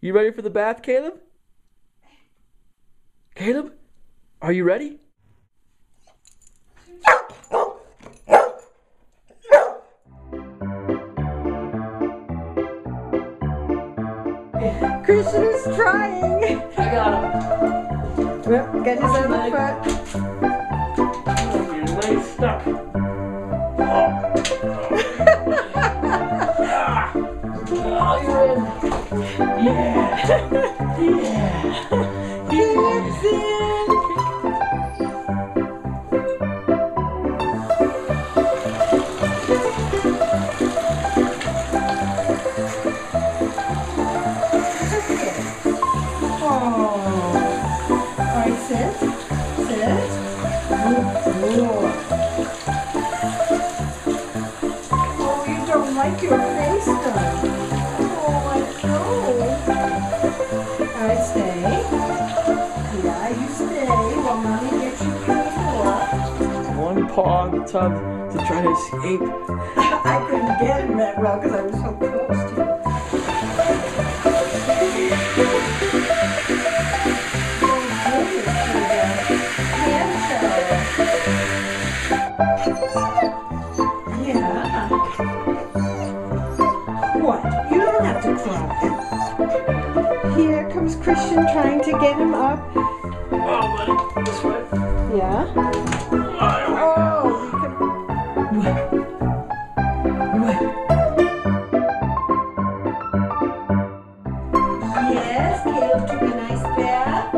You ready for the bath, Caleb? Caleb, are you ready? Christian is trying. I got him. Well, get his other foot. Oh, your leg's stuck. Oh, Yeah. Yeah. Oh. Oh, you don't like your face know. All right, stay. Yeah, you stay while mommy gets you cleaned up. One paw on the tub to try to escape. I couldn't get him that well because I was so close to him. Yeah. What? You don't have to cry. Here Here's Christian trying to get him up. Oh, wait, this way? Yeah. Oh. Yes, Caleb took a nice bath.